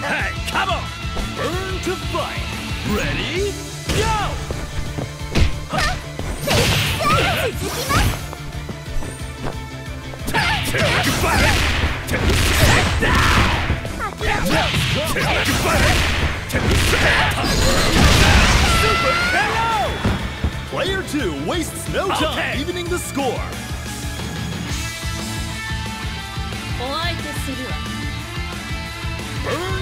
Hey, come on! Burn to fight. Ready? Go! 'Super KO! Player two wastes no time evening the score. お相手するわ Burn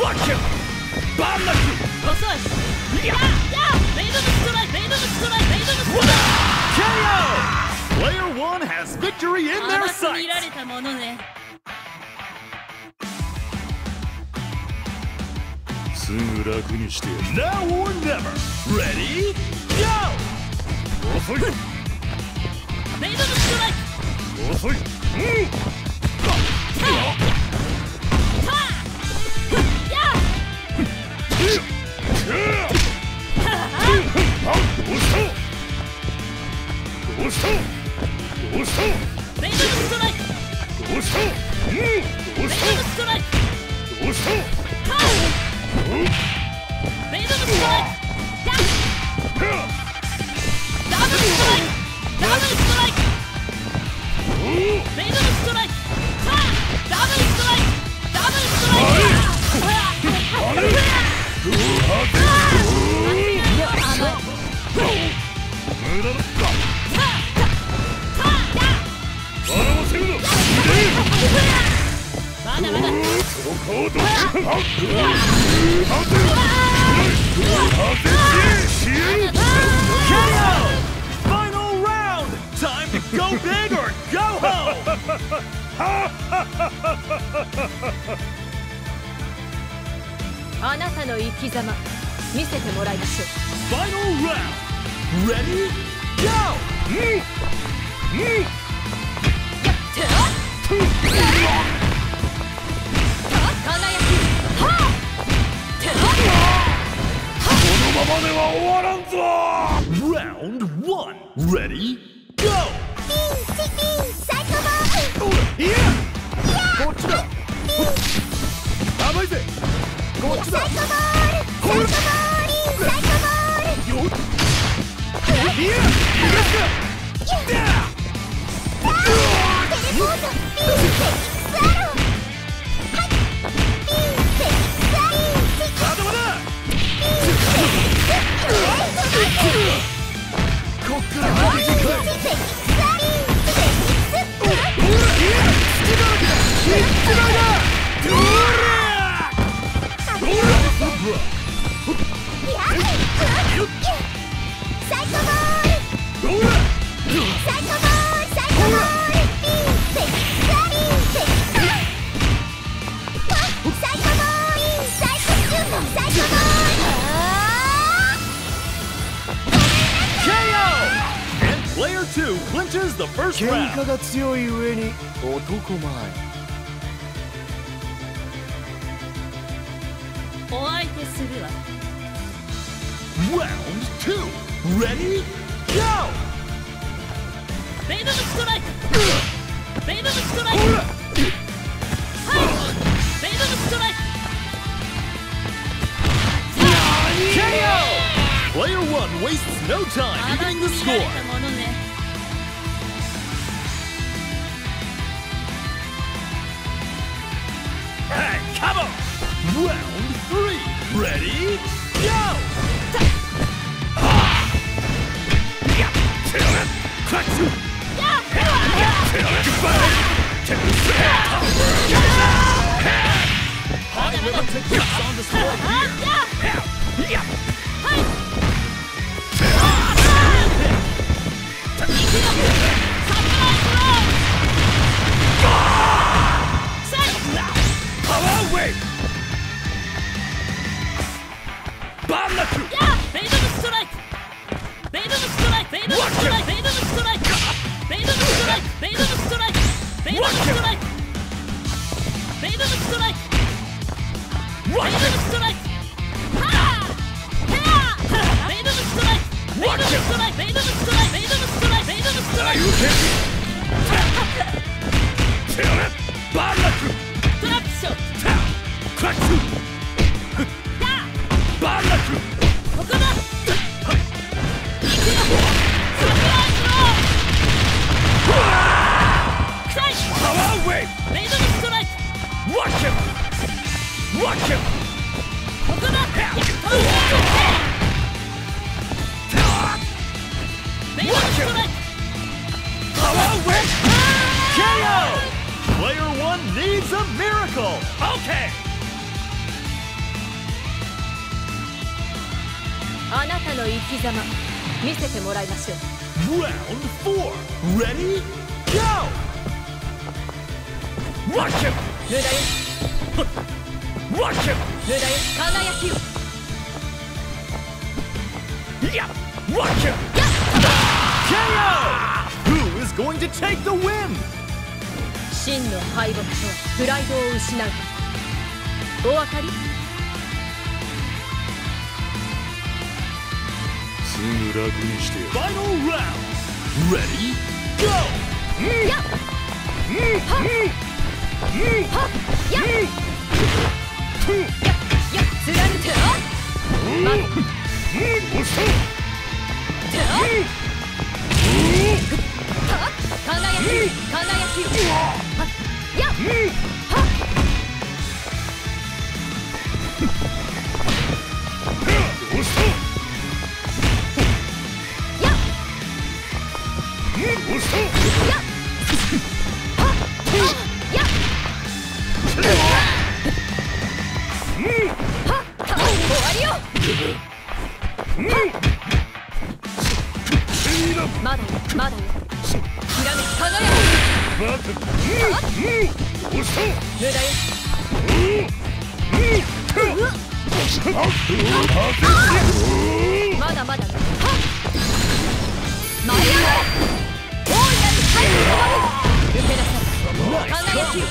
Watch him! Banlaku! 遅いやーやーメイドのストライクメイドのストライクメイドのストライク KO! Player one has victory in their 甘く見ら sights. れたものねすぐ楽にしてやる Now or never. Ready? Go! 遅いメイドのストライク遅いどうし どうしたあなたの生き様見せてもらいましょう。ファイナルラウンド、レディー、ゴーままでは終わらんぞ Round 1 Ready? 喧嘩が強い上に男前お相手するわ Round 2 Ready Go ベイブブストライクベイブブストライクはいベイブブストライク KO! Player 1 wastes no time evening the score! Hey, come on! Round three. Ready? Go! High level techniques on display here. テラバンナクトラップショットクラッチバンナクここだ行くよサプライズロークライパワーウェイベイブルストライクワッキャワッキャ needs a miracle. オッケあなたの生き様見せてもらいましょう Round four. Ready? Go! ーワッキャ無駄よワッキャ無駄よ輝きをいやワッキャ KO! Who is going to take the win? 真の敗北とプライドを失う。お分かり？す楽にしてファイナルラウンドレディーゴーうんはうんはやうんややうんして Yeet! まだまだ。よはっ舞い。上がれ大い。なる太陽の輪受けなさい輝きを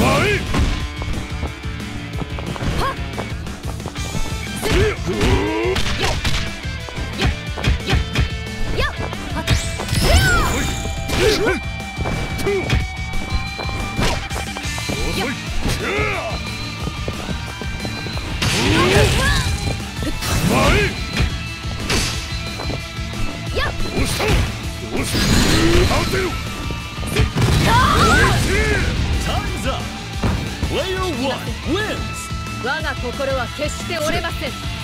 前我が心は決して折れません。